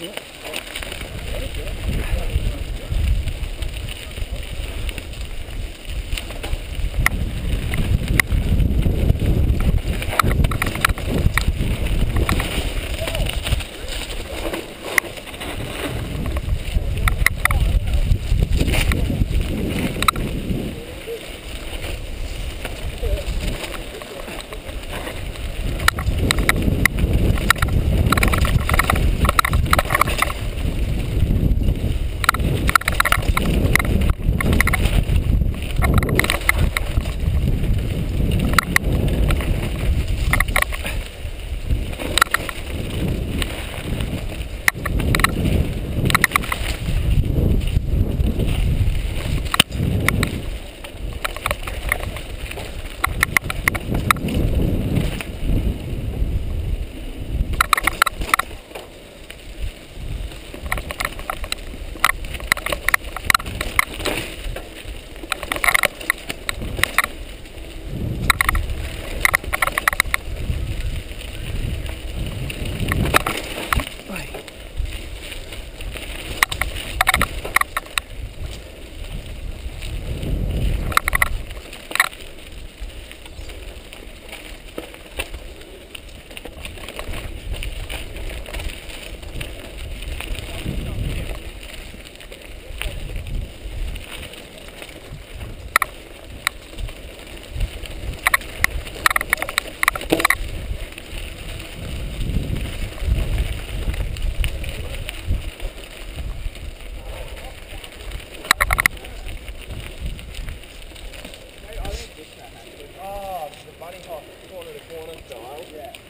ね Johnny Hawk, corner to corner, dial. Yeah.